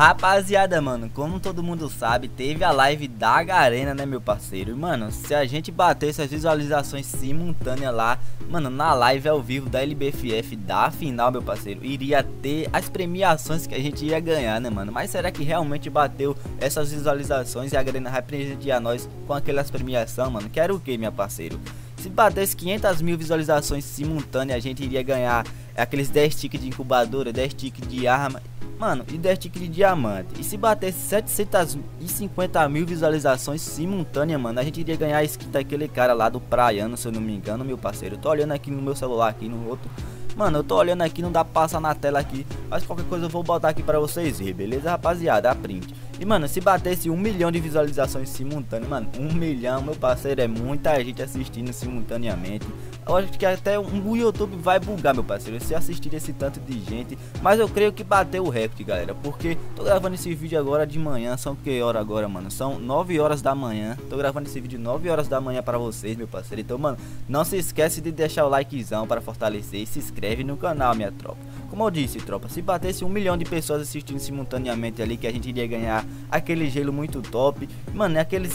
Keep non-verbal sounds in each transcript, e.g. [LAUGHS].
Rapaziada, mano, como todo mundo sabe, teve a live da Garena, né, meu parceiro? E, mano, se a gente bater essas visualizações simultâneas lá, mano, na live ao vivo da LBFF da final, meu parceiro, iria ter as premiações que a gente ia ganhar, né, mano? Mas será que realmente bateu essas visualizações e a Garena vai presentear nós com aquelas premiações, mano? Quero o que, meu parceiro? Se batesse 500 mil visualizações simultâneas, a gente iria ganhar aqueles 10 tickets de incubadora, 10 tickets de arma Mano, e 10 tickets de diamante. E se batesse 750 mil visualizações simultâneas, mano, a gente iria ganhar a skin daquele cara lá do Praiano, se eu não me engano, meu parceiro. Eu tô olhando aqui no meu celular, aqui no outro. Mano, eu tô olhando aqui, não dá pra passar na tela aqui. Mas qualquer coisa eu vou botar aqui pra vocês verem, beleza, rapaziada? A print. E, mano, se batesse um milhão de visualizações simultâneas, mano, um milhão, meu parceiro, é muita gente assistindo simultaneamente. Eu acho que até o YouTube vai bugar, meu parceiro, se assistir esse tanto de gente. Mas eu creio que bateu o recorde, galera. Porque tô gravando esse vídeo agora de manhã. São que hora agora, mano? São 9 horas da manhã. Tô gravando esse vídeo 9 horas da manhã para vocês, meu parceiro. Então, mano, não se esquece de deixar o likezão para fortalecer e se inscreve no canal, minha tropa. Como eu disse, tropa, se batesse um milhão de pessoas assistindo simultaneamente ali, que a gente iria ganhar aquele gelo muito top. Mano, é aquele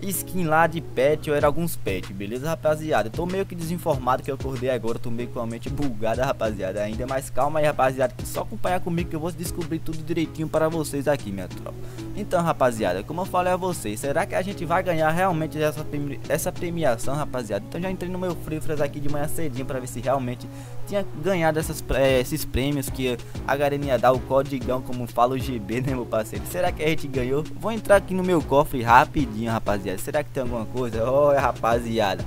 skin lá de pet ou era alguns pet, beleza, rapaziada? Eu tô meio que desinformado que eu acordei agora, tô meio com a mente bugada, rapaziada. Ainda mais calma aí, rapaziada, que só acompanhar comigo que eu vou descobrir tudo direitinho para vocês aqui, minha tropa. Então, rapaziada, como eu falei a vocês, será que a gente vai ganhar realmente essa, essa premiação, rapaziada? Então já entrei no meu Free aqui de manhã cedinho para ver se realmente tinha ganhado essas, é, esses prêmios que a galera ia dar, o códigão, como fala o GB, né, meu parceiro? Será que a gente ganhou? Vou entrar aqui no meu cofre rapidinho, rapaziada rapaziada. Será que tem alguma coisa? Olha, rapaziada.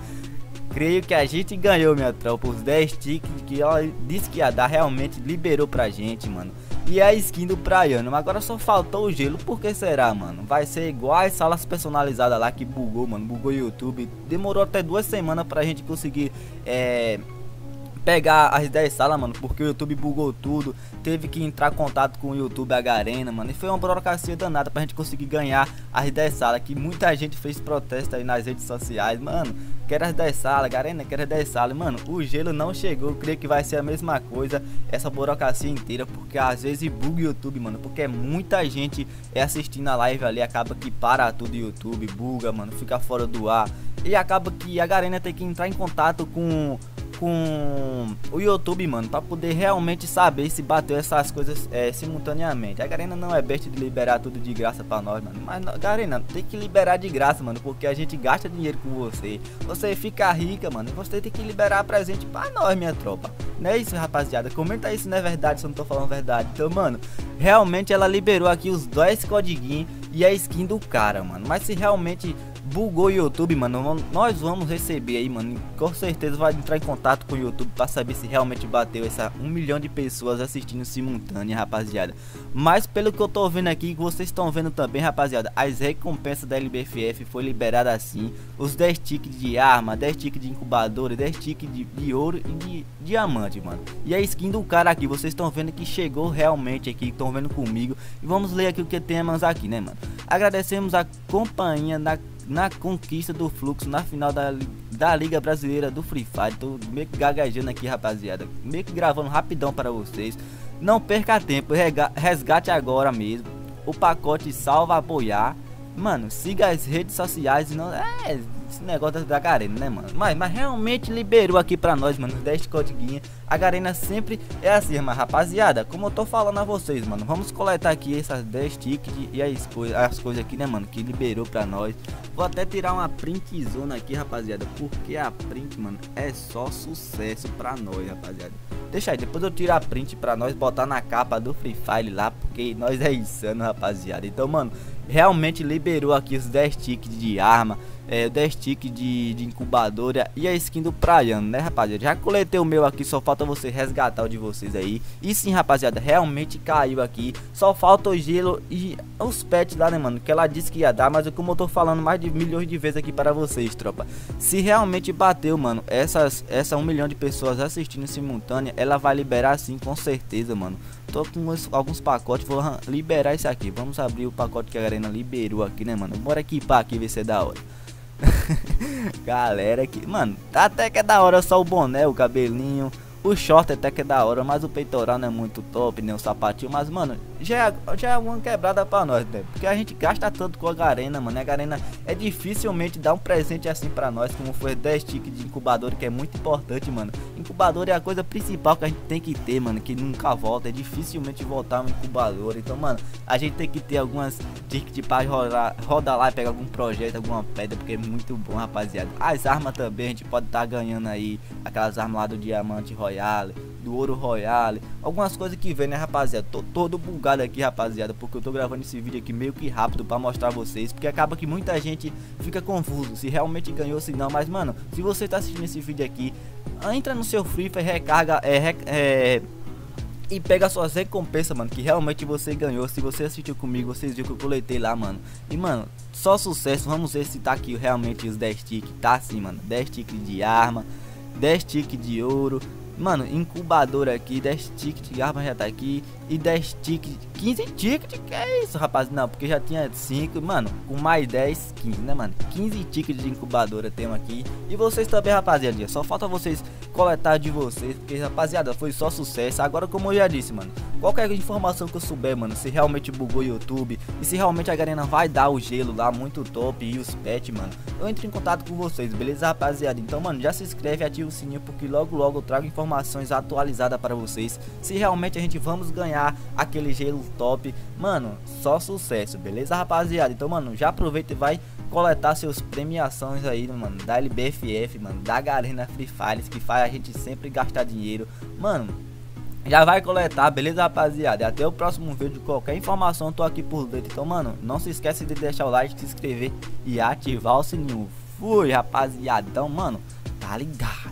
Creio que a gente ganhou, minha tropa. Os 10 tickets que ela disse que ia dar realmente liberou pra gente, mano. E a skin do Praiano. Agora só faltou o gelo. Por que será, mano? Vai ser igual as salas personalizadas lá que bugou, mano. Bugou o YouTube. Demorou até duas semanas pra gente conseguir é, pegar as 10 salas, mano, porque o YouTube bugou tudo, teve que entrar em contato com o YouTube Agarena, mano, e foi uma burocracia danada pra gente conseguir ganhar as 10 salas, que muita gente fez protesto aí nas redes sociais, mano, quero as 10 salas, Agarena, quero as 10 salas, mano, o gelo não chegou, creio que vai ser a mesma coisa, essa burocracia inteira, porque às vezes buga o YouTube, mano, porque muita gente é assistindo a live ali, acaba que para tudo o YouTube, buga, mano, fica fora do ar, e acaba que a Garena tem que entrar em contato com com o YouTube, mano, para poder realmente saber se bateu essas coisas é, simultaneamente. A Garena não é besta de liberar tudo de graça para nós, mano. Mas, Garena, tem que liberar de graça, mano, porque a gente gasta dinheiro com você. Você fica rica, mano, você tem que liberar presente para nós, minha tropa. Não é isso, rapaziada? Comenta aí se não é verdade, se eu não tô falando verdade. Então, mano, realmente ela liberou aqui os dois codiguinhos e a skin do cara, mano. Mas se realmente bugou o YouTube, mano, nós vamos receber aí, mano. Com certeza vai entrar em contato com o YouTube para saber se realmente bateu essa um milhão de pessoas assistindo simultânea, rapaziada. Mas pelo que eu tô vendo aqui, vocês estão vendo também, rapaziada, as recompensas da LBFF foi liberada assim. Os 10 tickets de arma, 10 tickets de incubadora, 10 tickets de, de ouro e de diamante, mano. E a skin do cara aqui, vocês estão vendo que chegou realmente aqui, estão vendo comigo. E vamos ler aqui o que temos aqui, né, mano. Agradecemos a companhia na na conquista do fluxo na final da, da Liga Brasileira do Free Fire. Tô meio que gaguejando aqui, rapaziada. Meio que gravando rapidão para vocês. Não perca tempo, resgate agora mesmo. O pacote salva apoiar. Mano, siga as redes sociais e não. É, esse negócio da Garena, né, mano? Mas, mas realmente liberou aqui pra nós, mano, 10 codiguinhas. A Garena sempre é assim, mas rapaziada, como eu tô falando a vocês, mano, vamos coletar aqui essas 10 tickets e as, as coisas aqui, né, mano, que liberou pra nós. Vou até tirar uma print zona aqui, rapaziada, porque a print, mano, é só sucesso pra nós, rapaziada. Deixa aí, depois eu tiro a print pra nós botar na capa do Free Fire lá, porque nós é insano, rapaziada. Então, mano, realmente liberou aqui os 10 tickets de arma, é, 10 tickets de, de incubadora e a skin do Praiano, né, rapaziada? Já coletei o meu aqui, só falta você resgatar o de vocês aí. E sim, rapaziada, realmente caiu aqui. Só falta o gelo e os pets lá, né, mano? Que ela disse que ia dar, mas como eu tô falando mais de milhões de vezes aqui para vocês, tropa. Se realmente bateu, mano, essas, essa um milhão de pessoas assistindo simultânea, ela vai liberar sim, com certeza, mano. Tô com uns, alguns pacotes, vou liberar esse aqui. Vamos abrir o pacote que a Arena liberou aqui, né, mano? Bora equipar aqui, ver se é da hora. [LAUGHS] Galera que, mano, até que é da hora só o boné, o cabelinho, O short até que é da hora, mas o peitoral não é muito top, nem o sapatinho. Mas, mano, já é, já é uma quebrada pra nós, né? Porque a gente gasta tanto com a Garena, mano. A Garena é dificilmente dar um presente assim pra nós, como foi 10 tickets de incubador, que é muito importante, mano. Incubador é a coisa principal que a gente tem que ter, mano, que nunca volta. É dificilmente voltar um incubador. Então, mano, a gente tem que ter algumas tickets pra rodar, rodar lá e pegar algum projeto, alguma pedra, porque é muito bom, rapaziada. As armas também, a gente pode estar tá ganhando aí aquelas armas lá do Diamante Royal Royale, do Ouro Royale, algumas coisas que vem, né, rapaziada? Tô todo bugado aqui, rapaziada, porque eu tô gravando esse vídeo aqui meio que rápido pra mostrar vocês, porque acaba que muita gente fica confuso se realmente ganhou ou se não, mas, mano, se você tá assistindo esse vídeo aqui, entra no seu Free Fire, recarga, é, é e pega suas recompensas, mano, que realmente você ganhou. Se você assistiu comigo, vocês viram que eu coletei lá, mano. E, mano, só sucesso. Vamos ver se tá aqui realmente os 10 tickets. Tá assim, mano. 10 tickets de arma, 10 tickets de ouro, Mano, incubador aqui, 10 tickets arma já tá aqui. E 10 tickets, 15 tickets, que é isso, rapaz? Não, porque já tinha 5, mano, com mais 10, 15, né, mano? 15 tickets de incubadora temos aqui. E vocês também, rapaziada, só falta vocês coletar de vocês, porque, rapaziada, foi só sucesso. Agora, como eu já disse, mano, qualquer informação que eu souber, mano, se realmente bugou o YouTube e se realmente a Garena vai dar o gelo lá muito top e os pets, mano, eu entro em contato com vocês, beleza, rapaziada? Então, mano, já se inscreve e ativa o sininho, porque logo, logo eu trago informações atualizadas para vocês. Se realmente a gente vamos ganhar aquele gelo top, mano, só sucesso, beleza, rapaziada? Então, mano, já aproveita e vai coletar seus premiações aí, mano, da LBFF, mano, da Garena Free Fires, que faz a gente sempre gastar dinheiro. Mano, já vai coletar, beleza, rapaziada? Até o próximo vídeo. Qualquer informação, tô aqui por dentro. Então, mano, não se esquece de deixar o like, se inscrever e ativar o sininho. Fui, rapaziada. Então, mano, tá ligado.